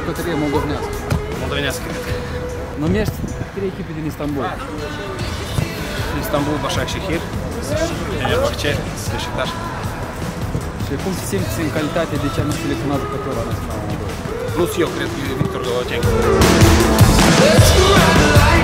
Bucătărie moldovenească? Moldovenească, cred. Numești trei echipe din Istanbul. Istanbul, Başak Şehir, Fenerbahçe, Beşiktaş. Și cum te simți în calitate de cel mai selecționat jucător al națională Moldova? Plus eu cred că Victor Golotenko. Let's go out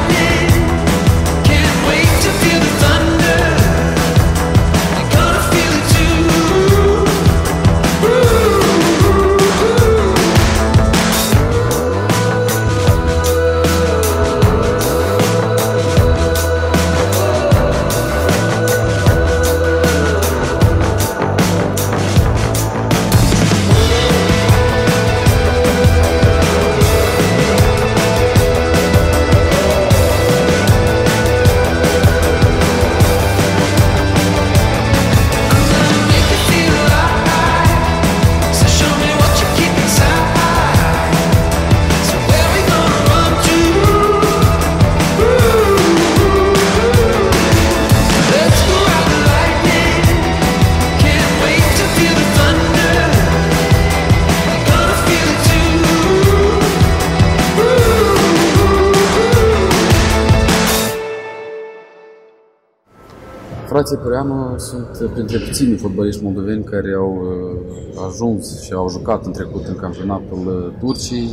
Frații Păreanu sunt printre puținii fotbaliști moldoveni care au uh, ajuns și au jucat în trecut în campionatul uh, Turciei.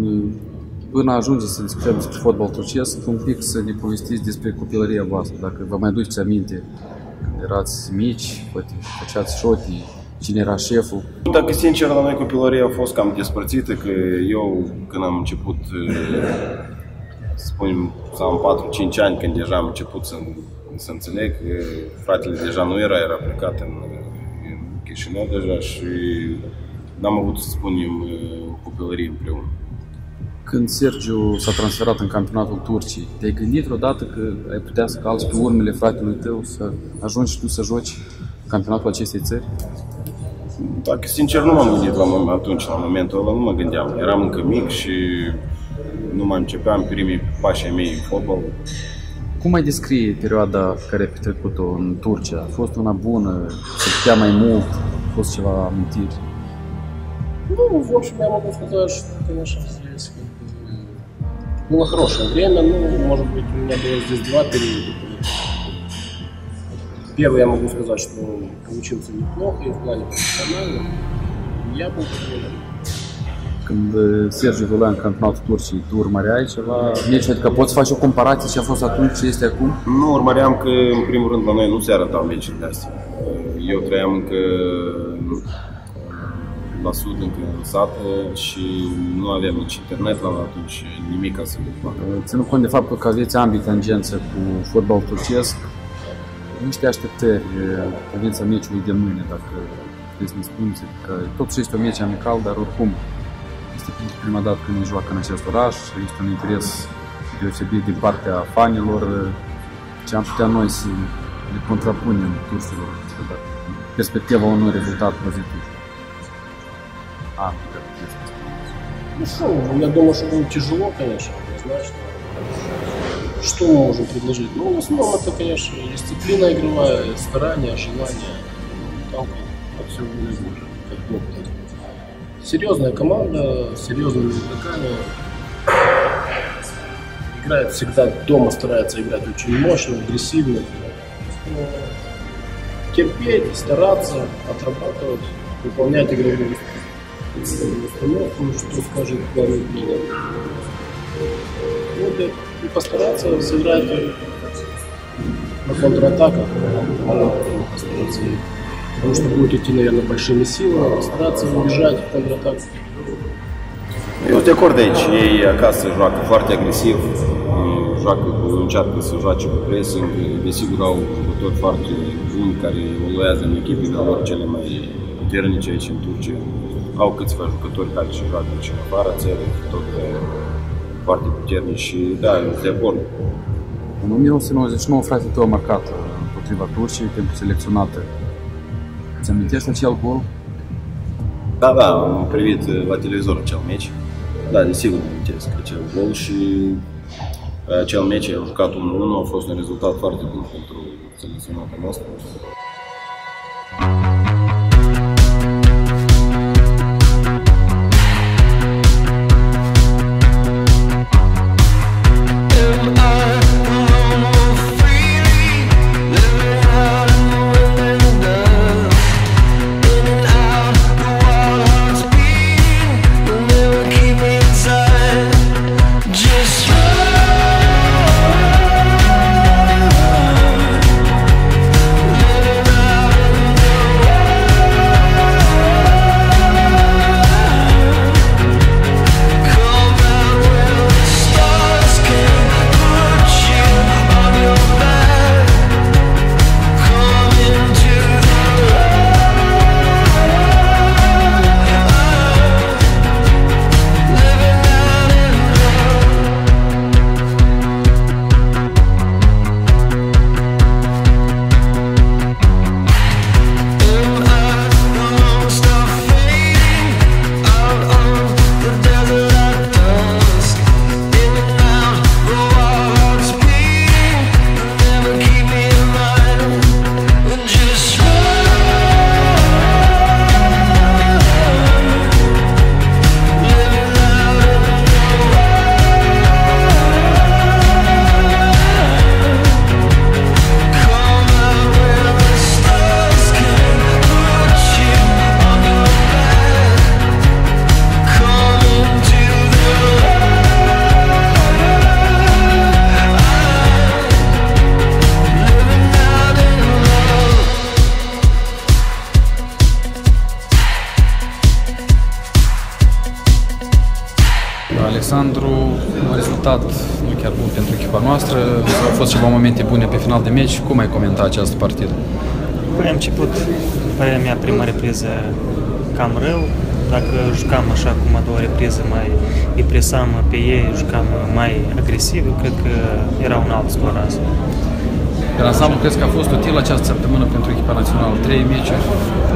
Uh, Până ajunge să discutăm despre fotbal turcesc, un pic să ne povestiți despre copilăria voastră, dacă vă mai duceți aminte când erați mici, poate făceați șotii, cine era șeful. Dacă sincer, la noi copilăria a fost cam despărțită, că eu când am început, eh, să spunem, să am 4-5 ani, când deja am început să, să înțeleg, eh, fratele deja nu era, era plecat în, în Chișinău deja și n-am avut, să spunem, eh, copilărie împreună. Când Sergiu s-a transferat în campionatul Turciei, te-ai gândit vreodată că ai putea să calci pe urmele fratelui tău, să ajungi și tu să joci campionatul acestei țări? Dacă sincer nu m-am gândit la mom- atunci, la momentul ăla, nu mă gândeam. Eram încă mic și nu mai începeam primii pași ai mei în fotbal. Cum ai descrie perioada care ai petrecut-o în Turcia? A fost una bună? Se putea mai mult? A fost ceva amintiri? Ну, в общем, я могу сказать, что, конечно, здесь как бы, было хорошее время. Ну, может быть, у меня было здесь два периода. Первый я могу сказать, что получился неплохо и в плане профессионально. Я был доволен. Când uh, Sergiu volea în campionatul Turciei, tu urmăreai ceva? Meci, adică poți face o comparație ce a fost atunci, ce este acum? Nu urmăream că, în primul rând, la noi nu se arătau meciurile astea. Eu trăiam încă la sud, încă în sat și nu aveam nici internet la atunci, nimic ca să fac. Ținând cont de faptul că aveți ambii tangență cu fotbal turcesc, niște așteptări în privința meciului de mâine, dacă puteți să ne spuneți, că totuși este un meci amical, dar oricum este pentru prima dată când ne joacă în acest oraș, este un interes deosebit din partea fanilor, ce am putea noi să le contrapunem în perspectiva unui rezultat pozitiv. Spuneți. Ну что, я думаю, что будет тяжело, конечно, однозначно. Что мы можем предложить? Ну, в основном это, конечно, дисциплина игровая, старание, желание. Там все можно, как Бог даст. Серьезная команда, с серьезными игроками. Играет всегда дома, старается играть очень мощно, агрессивно. Ну, терпеть, стараться, отрабатывать, выполнять игровую установку, что скажет главный тренер. Вот и, и постараться сыграть на контратаках, постараться, потому что будет идти, наверное, большими силами, стараться убежать в контратаку. Eu sunt de acord aici. Ei acasă joacă foarte agresiv, joacă, încearcă să joace cu pressing, desigur au jucători foarte buni care evoluează în echipele lor cele mai puternice aici în Turcia. Au câțiva jucători care și joacă și în afara țării, tot eh, foarte puternici și da, eu sunt de acord. În 1999, fratele tău a marcat uh, împotriva Turciei pentru selecționată. Îți amintești acel gol? Da, da, am privit eh, la televizor acel meci. Da, desigur mă amintesc acel gol și eh, acel meci a jucat 1-1, a fost un rezultat foarte bun pentru selecționata noastră. Dumneavoastră au fost ceva momente bune pe final de meci. Cum ai comentat această partidă? Păi am început, părerea mea, prima repriză cam rău. Dacă jucam așa cum a doua repriză, mai îi presam pe ei, jucam mai agresiv, eu cred că era un alt scor azi. Pe ansamblu, crezi că a fost util această săptămână pentru echipa națională? Trei meciuri?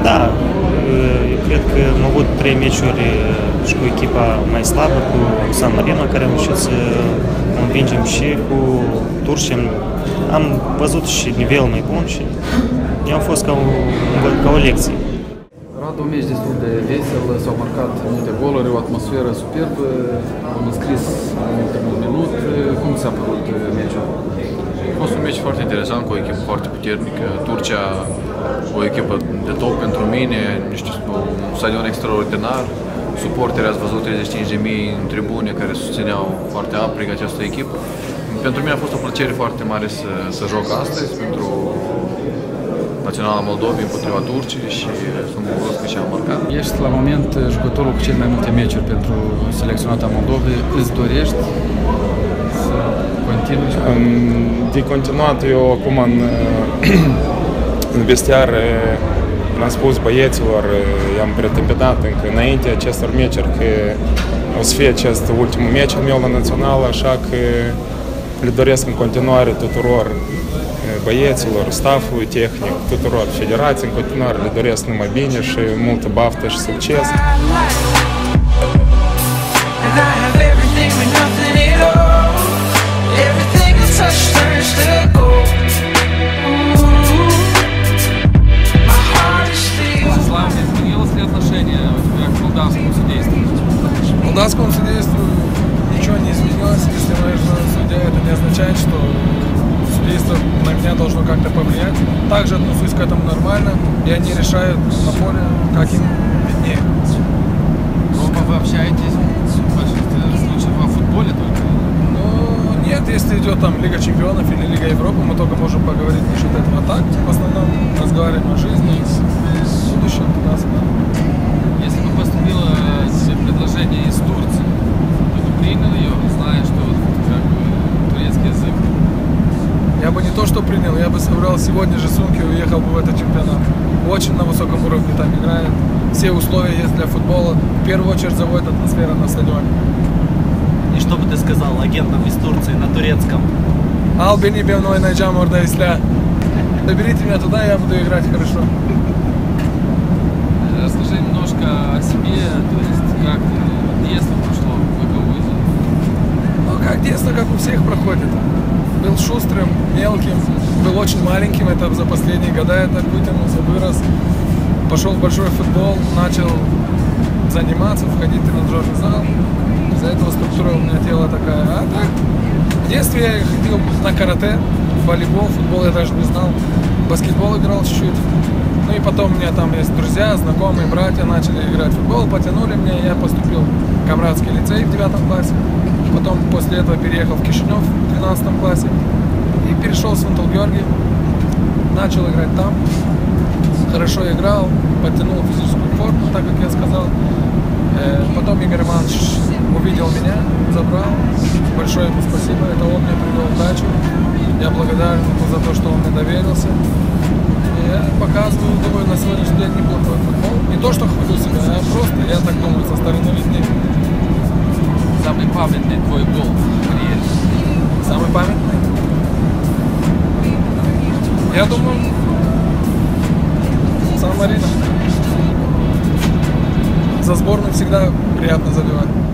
Da, eu cred că am avut trei meciuri și cu echipa mai slabă, cu San Marino, care am reușit să învingem și cu Turcia. Am văzut și nivelul mai bun și i-am fost ca o, ca o lecție. Radu, un meci destul de vesel, s-au marcat multe goluri, o atmosferă superbă, am înscris în ultimul minut. Cum ți-a părut meciul? A fost un meci foarte interesant cu o echipă foarte puternică. Turcia, o echipă de top pentru mine, niște, un stadion extraordinar. Suporteri, ați văzut 35.000 în tribune care susțineau foarte aprig această echipă. Pentru mine a fost o plăcere foarte mare să, să joc astăzi pentru Naționala Moldovei împotriva Turciei și sunt bucuros că și-am marcat. Ești la moment jucătorul cu cel mai multe meciuri pentru selecționata Moldovei. Îți dorești să De continuat, eu acum în, în vestiar le-am spus băieților, i-am pretempedat încă înainte acestor meciuri că o să fie acest ultimul meci al meu la național, așa că le doresc în continuare tuturor băieților, staffului tehnic, tuturor federații, în continuare le doresc numai bine și multă baftă și succes. And I have everything молдавскому судейству? ничего не изменилось. Если мы судья, это не означает, что судейство на меня должно как-то повлиять. Также отношусь к этому нормально, и они решают на поле, как виднее. Вы общаетесь в большинстве случаев о футболе только? Нет, если идет там Лига Чемпионов или Лига Европы, мы только можем поговорить насчет этого. А так, в основном, разговариваем о жизни, в будущем, туда-сюда. Если бы поступило тебе предложение из Турции, ты бы принял ее, зная, что как бы турецкий язык? Я бы не то что принял, я бы собрал сегодня же сумки и уехал бы в этот чемпионат. Очень на высоком уровне там играет. Все условия есть для футбола. В первую очередь заводит атмосфера на стадионе. И что бы ты сказал агентам из Турции на турецком? Ал бени бевной найджам орда исля. Доберите меня туда, я буду играть хорошо. Расскажи немножко о себе, то есть как ты детство прошло в Гагаузии. Ну, как детство, как у всех проходит. Был шустрым, мелким, был очень маленьким, это за последние года я так вытянулся, вырос. Пошел в большой футбол, начал заниматься, входить в тренажерный зал. Из-за этого структура у меня тела такая. А так, в детстве я ходил на карате, волейбол, футбол я даже не знал. Баскетбол играл чуть-чуть. Ну и потом у меня там есть друзья, знакомые, братья начали играть в футбол, потянули меня, я поступил в Камрадский лицей в девятом классе. Потом после этого переехал в Кишинев в 12 классе и перешел в Сантал-Георгий. Начал играть там. Хорошо играл, подтянул физическую форму, так как я сказал. Э, Потом Игорь Иванович увидел меня, забрал. Большое ему спасибо, это он мне привел удачу. Я благодарен ему за то, что он мне доверился. И я показываю, думаю, на сегодняшний день неплохой футбол. Не то, что хвалю себя, а просто, я так думаю, со стороны людей. Самый памятный твой гол в? Самый памятный? Я думаю, Сан Марино. За сборную всегда приятно забивать.